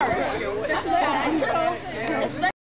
二。